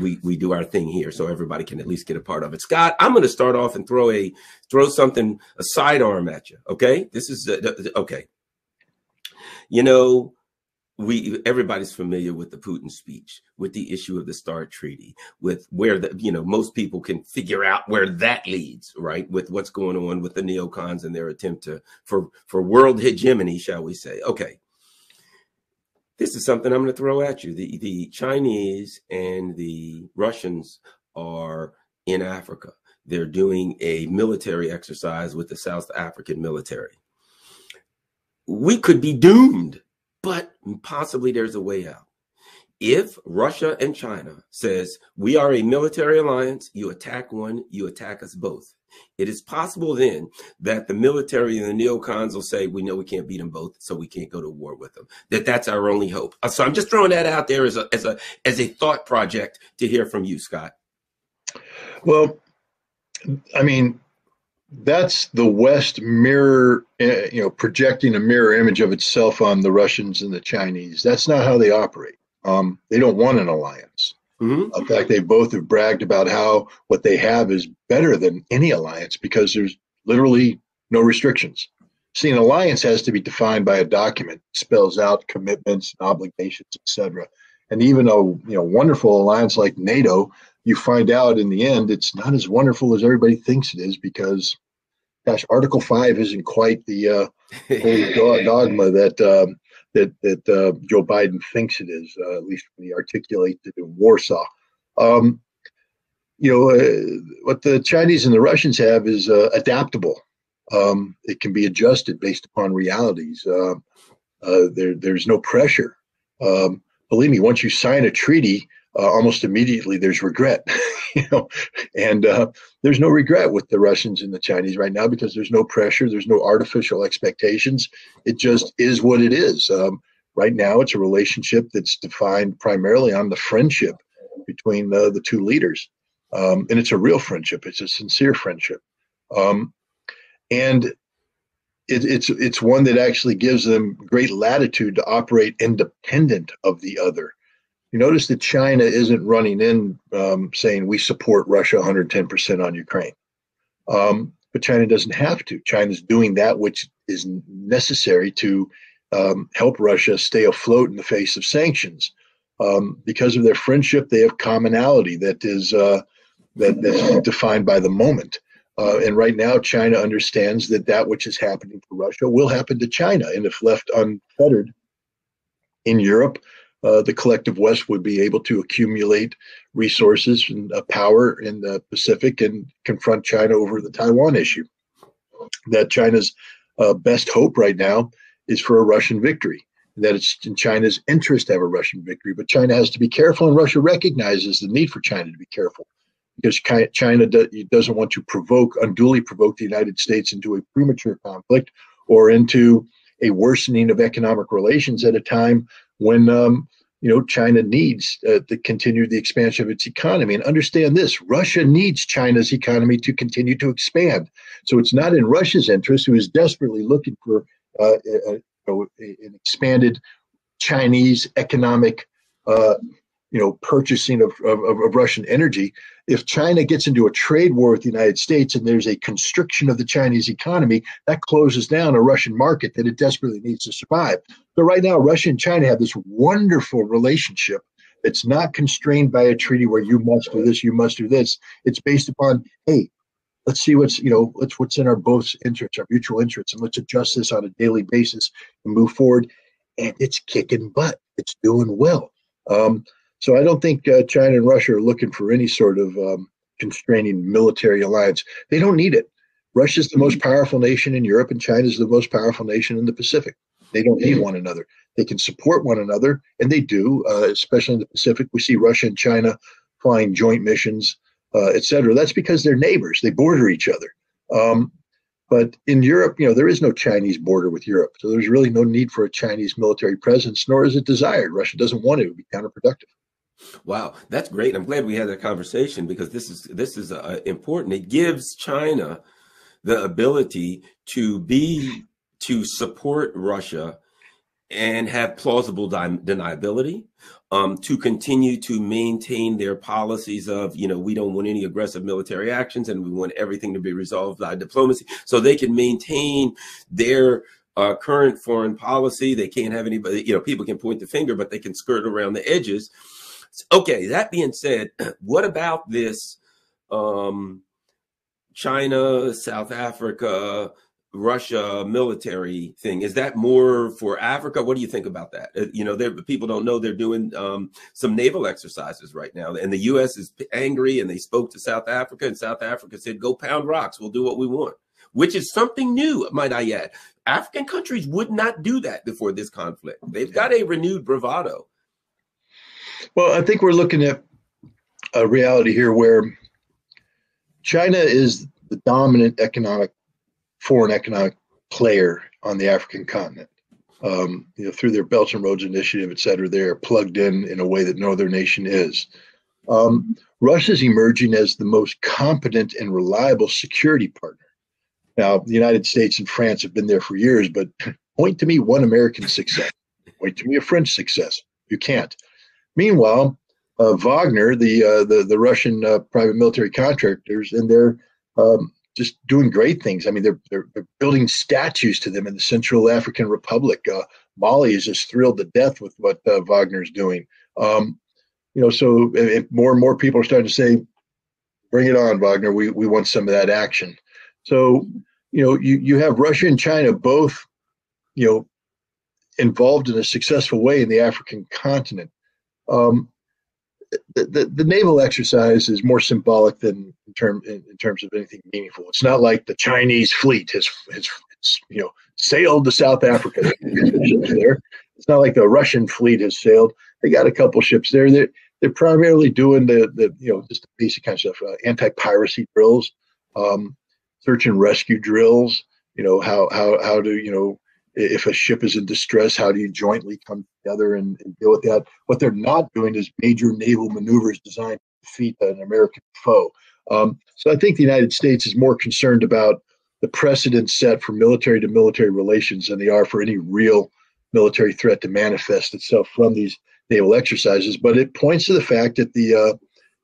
we we do our thing here, so everybody can at least get a part of it. Scott, I'm going to start off and throw a throw something a sidearm at you. Okay, this is uh, okay. You know, we everybody's familiar with the Putin speech, with the issue of the START treaty, with where the you know most people can figure out where that leads, right? With what's going on with the neocons and their attempt to for for world hegemony, shall we say? Okay, this is something I'm going to throw at you. The the Chinese and the Russians are in Africa. They're doing a military exercise with the South African military. We could be doomed but possibly there's a way out. If Russia and China says we are a military alliance, you attack one, you attack us both. It is possible then that the military and the neocons will say, we know we can't beat them both, so we can't go to war with them. That that's our only hope. Uh, so I'm just throwing that out there as a, as a, as a thought project to hear from you, Scott. Well, I mean, that's the West mirror, eh, you know, projecting a mirror image of itself on the Russians and the Chinese. That's not how they operate. Um, they don't want an alliance. Mm-hmm. In fact, they both have bragged about how what they have is better than any alliance because there's literally no restrictions. See, an alliance has to be defined by a document, spells out commitments, and obligations, etc. And even a you know wonderful alliance like NATO you find out in the end it's not as wonderful as everybody thinks it is because gosh article 5 isn't quite the uh, dogma that um, that that uh, joe biden thinks it is uh, at least when he articulated it in warsaw. Um, you know uh, what the chinese and the russians have is uh, adaptable. Um, it can be adjusted based upon realities. Uh, there, there's no pressure. Um, believe me once you sign a treaty uh, almost immediately there's regret, you know, and uh, there's no regret with the Russians and the Chinese right now because there's no pressure, there's no artificial expectations. It just is what it is. Um, right now, it's a relationship that's defined primarily on the friendship between the, the two leaders, um, and it's a real friendship. It's a sincere friendship, um, and it, it's it's one that actually gives them great latitude to operate independent of the other you notice that China isn't running in um, saying we support Russia 110% on Ukraine. Um, but China doesn't have to. China's doing that which is necessary to um, help Russia stay afloat in the face of sanctions. Um, because of their friendship, they have commonality that is uh, that, that's defined by the moment. Uh, and right now, China understands that that which is happening to Russia will happen to China, and if left unfettered in Europe, uh, the collective West would be able to accumulate resources and uh, power in the Pacific and confront China over the Taiwan issue. That China's uh, best hope right now is for a Russian victory. That it's in China's interest to have a Russian victory, but China has to be careful, and Russia recognizes the need for China to be careful because China doesn't want to provoke, unduly provoke the United States into a premature conflict or into a worsening of economic relations at a time when um, you know China needs uh, to continue the expansion of its economy. And understand this: Russia needs China's economy to continue to expand. So it's not in Russia's interest, who is desperately looking for uh, a, a, an expanded Chinese economic uh, you know purchasing of, of, of, Russian energy. If China gets into a trade war with the United States and there's a constriction of the Chinese economy, that closes down a Russian market that it desperately needs to survive. So right now, Russia and China have this wonderful relationship that's not constrained by a treaty where you must do this, you must do this. It's based upon, hey, let's see what's you know let's what's in our both interests, our mutual interests, and let's adjust this on a daily basis and move forward. And it's kicking butt. It's doing well. Um, so I don't think uh, China and Russia are looking for any sort of um, constraining military alliance. They don't need it. Russia's the most powerful nation in Europe, and China's the most powerful nation in the Pacific. They don't need one another. They can support one another, and they do, uh, especially in the Pacific. We see Russia and China flying joint missions, uh, et cetera. That's because they're neighbors. They border each other. Um, but in Europe, you know, there is no Chinese border with Europe, so there's really no need for a Chinese military presence, nor is it desired. Russia doesn't want it; it would be counterproductive. Wow, that's great. I'm glad we had that conversation because this is this is uh, important. It gives China the ability to be to support Russia and have plausible deniability, um, to continue to maintain their policies of, you know, we don't want any aggressive military actions and we want everything to be resolved by diplomacy. So they can maintain their uh, current foreign policy. They can't have anybody, you know, people can point the finger, but they can skirt around the edges. Okay, that being said, what about this um, China, South Africa, Russia military thing. Is that more for Africa? What do you think about that? Uh, you know, people don't know they're doing um, some naval exercises right now, and the U.S. is angry, and they spoke to South Africa, and South Africa said, "Go pound rocks. We'll do what we want," which is something new, might I add. African countries would not do that before this conflict. They've got a renewed bravado. Well, I think we're looking at a reality here where China is the dominant economic foreign economic player on the African continent. Um, you know, through their Belt and Roads Initiative, et cetera, they're plugged in in a way that no other nation is. Um, Russia is emerging as the most competent and reliable security partner. Now, the United States and France have been there for years, but point to me one American success. Point to me a French success. You can't. Meanwhile, uh, Wagner, the, uh, the the Russian uh, private military contractors, and their um, just doing great things. I mean, they're, they're, they're building statues to them in the Central African Republic. Uh, Mali is just thrilled to death with what uh, Wagner's doing. Um, you know, so more and more people are starting to say, "Bring it on, Wagner. We we want some of that action." So, you know, you you have Russia and China both, you know, involved in a successful way in the African continent. Um, the, the, the, naval exercise is more symbolic than in, term, in, in, terms of anything meaningful. It's not like the Chinese fleet has, has, has you know sailed to South Africa. there. It's not like the Russian fleet has sailed. They got a couple ships there. They're, they're primarily doing the, the you know just the basic kind of stuff, uh, anti-piracy drills, um, search and rescue drills. You know how how how to you know if a ship is in distress, how do you jointly come together and, and, deal with that? What they're not doing is major naval maneuvers designed to defeat an American foe. Um, so I think the United States is more concerned about the precedent set for military to military relations than they are for any real military threat to manifest itself from these naval exercises. But it points to the fact that the uh,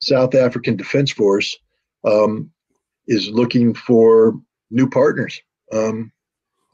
South African Defense Force um, is looking for new partners. Um,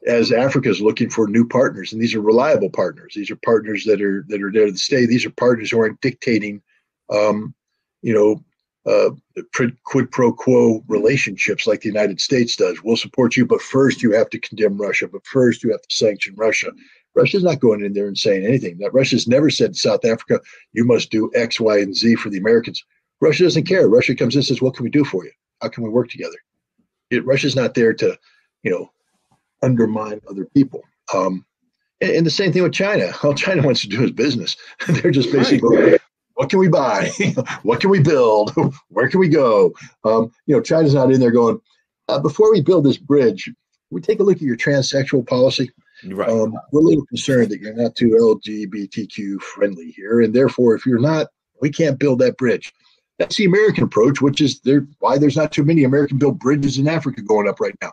as Africa is looking for new partners, and these are reliable partners. These are partners that are that are there to stay. These are partners who aren't dictating, um, you know, uh, quid pro quo relationships like the United States does. We'll support you, but first you have to condemn Russia. But first you have to sanction Russia. Russia's not going in there and saying anything. That Russia's never said to South Africa, "You must do X, Y, and Z for the Americans." Russia doesn't care. Russia comes in and says, "What can we do for you? How can we work together?" It, Russia's not there to, you know, undermine other people. Um, and, and, the same thing with China. All China wants to do is business. They're just basically, right. what can we buy? what can we build? Where can we go? Um, you know, China's not in there going, uh, before we build this bridge, we take a look at your transsexual policy. Right. Um, we're a little concerned that you're not too LGBTQ friendly here, and therefore, if you're not, we can't build that bridge. That's the American approach, which is there why there's not too many American-built bridges in Africa going up right now.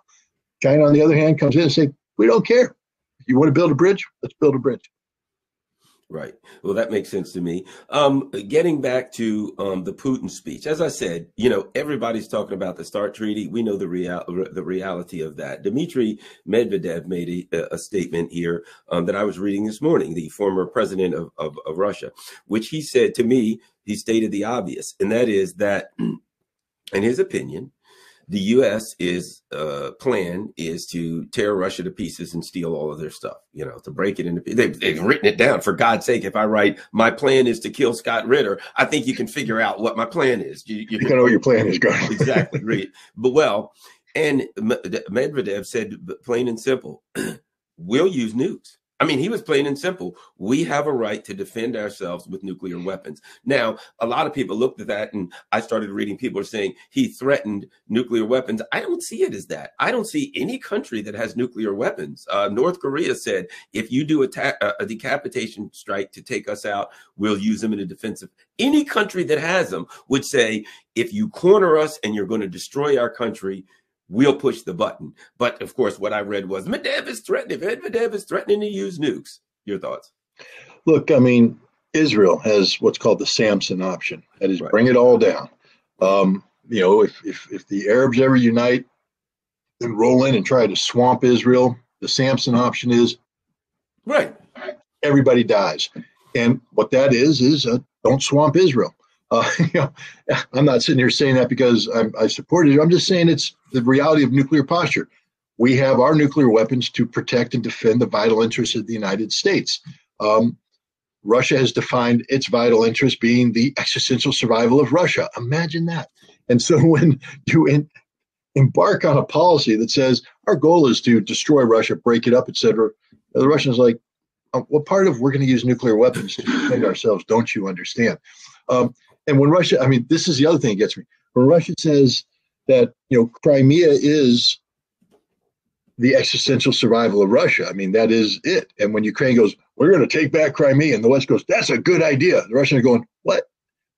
China, on the other hand, comes in and say, "We don't care. You want to build a bridge? Let's build a bridge." Right. Well, that makes sense to me. Um, getting back to um, the Putin speech, as I said, you know, everybody's talking about the START treaty. We know the real the reality of that. Dmitry Medvedev made a, a statement here um, that I was reading this morning. The former president of, of, of Russia, which he said to me, he stated the obvious, and that is that, in his opinion, the U.S. is uh, plan is to tear Russia to pieces and steal all of their stuff. You know, to break it into. They've, they've written it down. For God's sake, if I write my plan is to kill Scott Ritter, I think you can figure out what my plan is. You, you, you know what your plan is, exactly. Right. But well, and Medvedev said plain and simple, we'll use nukes. I mean, he was plain and simple. We have a right to defend ourselves with nuclear weapons. Now, a lot of people looked at that and I started reading people are saying he threatened nuclear weapons. I don't see it as that. I don't see any country that has nuclear weapons. Uh, North Korea said, if you do a, ta- a decapitation strike to take us out, we'll use them in a defensive. Any country that has them would say, if you corner us and you're going to destroy our country, we'll push the button. But of course, what I read was Medvedev is threatening. If Medvedev is threatening to use nukes. Your thoughts? Look, I mean, Israel has what's called the Samson option. That is, right. bring it all down. Um, you know, if, if if the Arabs ever unite and roll in and try to swamp Israel, the Samson option is right. Everybody dies, and what that is is uh, don't swamp Israel. Uh, you know, I'm not sitting here saying that because I'm, I support it. I'm just saying it's the reality of nuclear posture. We have our nuclear weapons to protect and defend the vital interests of the United States. Um, Russia has defined its vital interest being the existential survival of Russia. Imagine that. And so when you in, embark on a policy that says our goal is to destroy Russia, break it up, etc., the Russians like, uh, what part of we're going to use nuclear weapons to defend ourselves? Don't you understand? Um, and when Russia, I mean, this is the other thing that gets me. When Russia says that you know Crimea is the existential survival of Russia, I mean that is it. And when Ukraine goes, we're going to take back Crimea, and the West goes, that's a good idea. The Russians are going, what?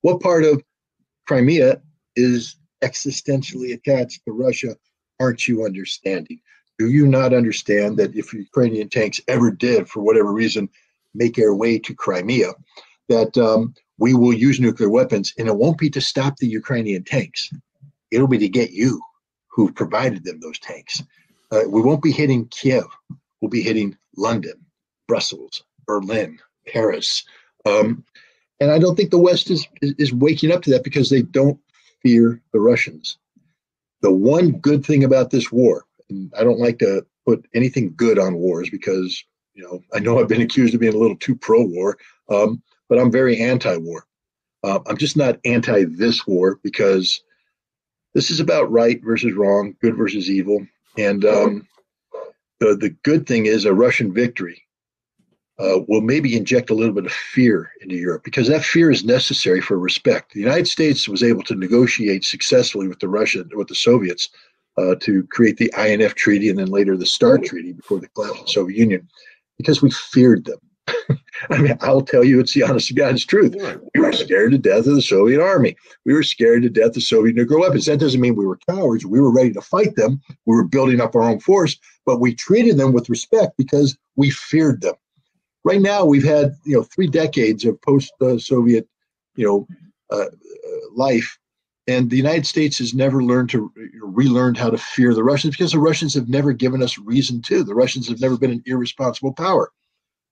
What part of Crimea is existentially attached to Russia? Aren't you understanding? Do you not understand that if Ukrainian tanks ever did, for whatever reason, make their way to Crimea, that um, we will use nuclear weapons, and it won't be to stop the Ukrainian tanks. It'll be to get you, who provided them those tanks. Uh, we won't be hitting Kiev. We'll be hitting London, Brussels, Berlin, Paris. Um, and I don't think the West is, is, is waking up to that because they don't fear the Russians. The one good thing about this war, and I don't like to put anything good on wars because you know I know I've been accused of being a little too pro-war. Um, but I'm very anti-war. Uh, I'm just not anti this war because this is about right versus wrong, good versus evil, and um, the the good thing is a Russian victory uh, will maybe inject a little bit of fear into Europe because that fear is necessary for respect. The United States was able to negotiate successfully with the Russian with the Soviets uh, to create the INF Treaty and then later the START Treaty before the collapse of the Soviet Union because we feared them. I mean, I'll tell you, it's the honest to God's truth. We were scared to death of the Soviet army. We were scared to death of Soviet nuclear weapons. That doesn't mean we were cowards. We were ready to fight them. We were building up our own force, but we treated them with respect because we feared them. Right now, we've had you know three decades of post-Soviet, you know, uh, life, and the United States has never learned to relearned how to fear the Russians because the Russians have never given us reason to. The Russians have never been an irresponsible power.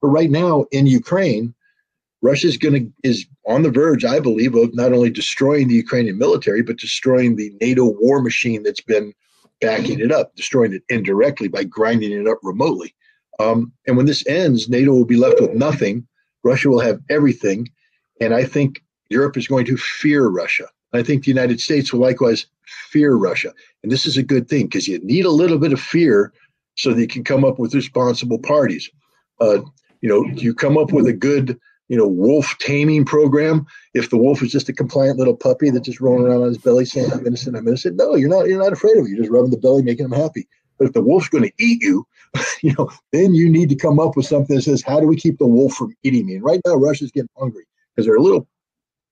But right now in Ukraine, Russia is going to is on the verge, I believe, of not only destroying the Ukrainian military, but destroying the NATO war machine that's been backing it up, destroying it indirectly by grinding it up remotely. Um, and when this ends, NATO will be left with nothing. Russia will have everything, and I think Europe is going to fear Russia. I think the United States will likewise fear Russia, and this is a good thing because you need a little bit of fear so that you can come up with responsible parties. Uh, you know, you come up with a good, you know, wolf taming program? If the wolf is just a compliant little puppy that's just rolling around on his belly saying, I'm innocent, I'm innocent. No, you're not, you're not afraid of it. You're just rubbing the belly, making him happy. But if the wolf's going to eat you, you know, then you need to come up with something that says, how do we keep the wolf from eating me? And right now, Russia's getting hungry because they're a little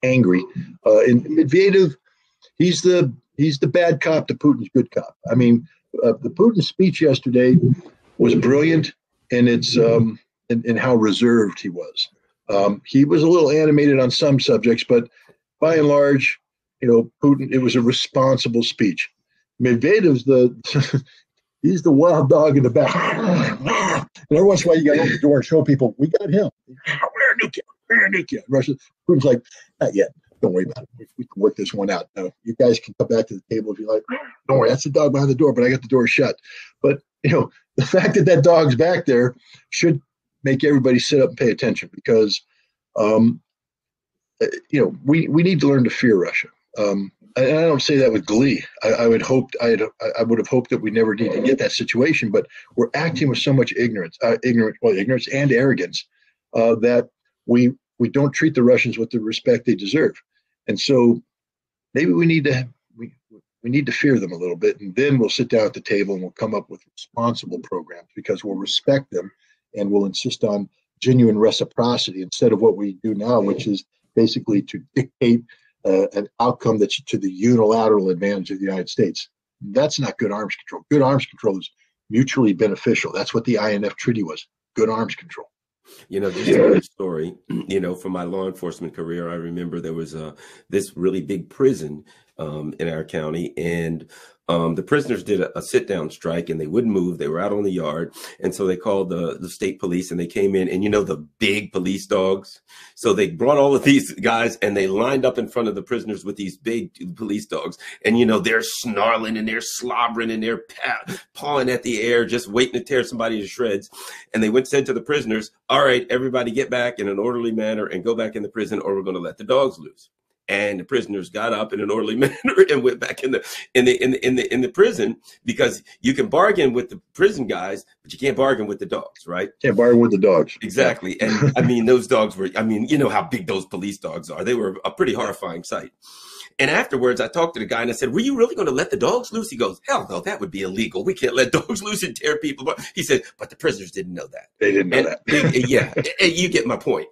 angry. Uh, and Medvedev, he's the he's the bad cop to Putin's good cop. I mean, uh, the Putin speech yesterday was brilliant, and it's um, in, in how reserved he was. Um, he was a little animated on some subjects, but by and large, you know, Putin, it was a responsible speech. Medvedev's the he's the wild dog in the back. and every once in a while, you got to open the door and show people, we got him. We're nuclear. We're nuclear. Russia, Putin's like, not yet. Don't worry about it. We, we, can work this one out. No, you guys can come back to the table if you like. Don't worry, that's the dog behind the door, but I got the door shut. But you know, the fact that that dog's back there should make everybody sit up and pay attention because, um, uh, you know, we, we need to learn to fear Russia. Um, and I don't say that with glee. I, I would hope I I would have hoped that we never need to get that situation, but we're acting with so much ignorance, uh, ignorant, well, ignorance and arrogance uh, that we we don't treat the Russians with the respect they deserve. And so maybe we need to we we need to fear them a little bit, and then we'll sit down at the table and we'll come up with responsible programs because we'll respect them and will insist on genuine reciprocity instead of what we do now, which is basically to dictate uh, an outcome that's to the unilateral advantage of the United States. That's not good arms control. Good arms control is mutually beneficial. That's what the INF Treaty was good arms control. You know, just a story. You know, from my law enforcement career, I remember there was a this really big prison um, in our county, and um, the prisoners did a, a, sit down strike and they wouldn't move. They were out on the yard. And so they called the, the state police and they came in and you know, the big police dogs. So they brought all of these guys and they lined up in front of the prisoners with these big police dogs. And you know, they're snarling and they're slobbering and they're pawing at the air, just waiting to tear somebody to shreds. And they went said to the prisoners, all right, everybody get back in an orderly manner and go back in the prison or we're going to let the dogs loose and the prisoners got up in an orderly manner and went back in the in the in the in the in the prison because you can bargain with the prison guys, but you can't bargain with the dogs, right? Can't bargain with the dogs. Exactly. And I mean those dogs were I mean, you know how big those police dogs are. They were a pretty horrifying sight. And afterwards, I talked to the guy and I said, Were you really going to let the dogs loose? He goes, Hell no, that would be illegal. We can't let dogs loose and tear people apart. He said, But the prisoners didn't know that. They didn't know and that. yeah, you get my point.